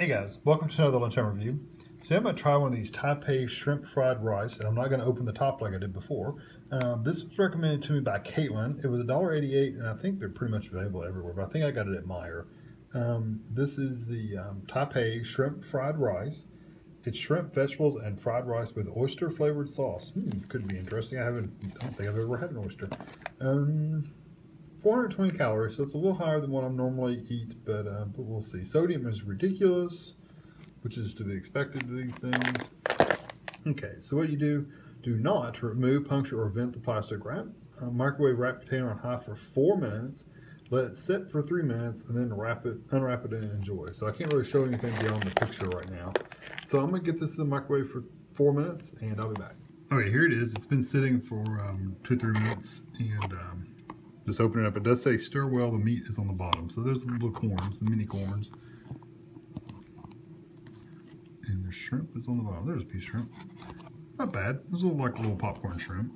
Hey guys, welcome to another lunchtime review. Today I'm going to try one of these Tai Pei shrimp fried rice, and I'm not going to open the top like I did before. Um, this was recommended to me by Caitlin. It was $1.88, and I think they're pretty much available everywhere, but I think I got it at Meijer. Um, this is the um, Tai Pei shrimp fried rice. It's shrimp, vegetables, and fried rice with oyster flavored sauce. Hmm, could be interesting. I haven't, I don't think I've ever had an oyster. Um, 420 calories, so it's a little higher than what I normally eat, but, uh, but we'll see. Sodium is ridiculous, which is to be expected to these things. Okay, so what you do, do not remove, puncture, or vent the plastic wrap. Uh, microwave wrap container on high for four minutes. Let it sit for three minutes, and then wrap it, unwrap it, and enjoy. So I can't really show anything beyond the picture right now. So I'm gonna get this in the microwave for four minutes, and I'll be back. Okay, here it is. It's been sitting for um, two, three minutes, and um, just open it up. It does say stir well, the meat is on the bottom. So there's the little corns, the mini corns. And the shrimp is on the bottom. There's a piece of shrimp. Not bad. It's a little like a little popcorn shrimp.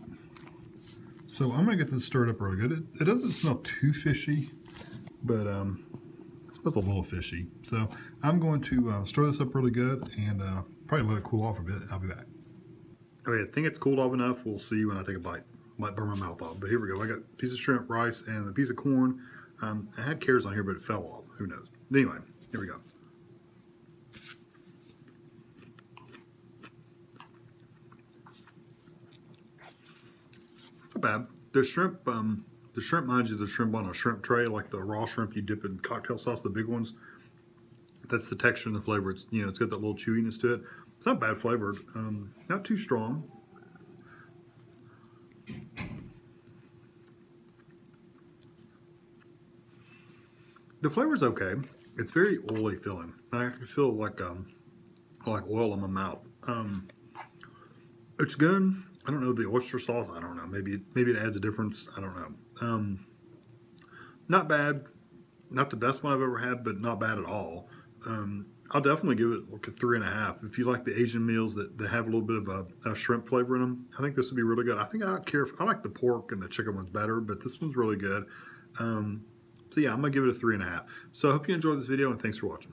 So I'm gonna get this stirred up really good. It, it doesn't smell too fishy, but um, it smells a little fishy. So I'm going to uh, stir this up really good and uh, probably let it cool off a bit. I'll be back. Okay, I think it's cooled off enough. We'll see when I take a bite might burn my mouth off. But here we go. I got a piece of shrimp, rice, and a piece of corn. Um, I had carrots on here, but it fell off. Who knows? Anyway, here we go. Not bad. The shrimp, um, the shrimp reminds you the shrimp on a shrimp tray, like the raw shrimp you dip in cocktail sauce, the big ones. That's the texture and the flavor. It's you know it's got that little chewiness to it. It's not bad flavored. Um, not too strong. The flavor's okay. It's very oily feeling. I can feel like um like oil in my mouth. Um, it's good. I don't know the oyster sauce. I don't know. Maybe maybe it adds a difference. I don't know. Um, not bad. Not the best one I've ever had, but not bad at all. Um, I'll definitely give it like a three and a half. If you like the Asian meals that, that have a little bit of a, a shrimp flavor in them, I think this would be really good. I think I care. If, I like the pork and the chicken ones better, but this one's really good. Um, so yeah, I'm gonna give it a three and a half. So I hope you enjoyed this video and thanks for watching.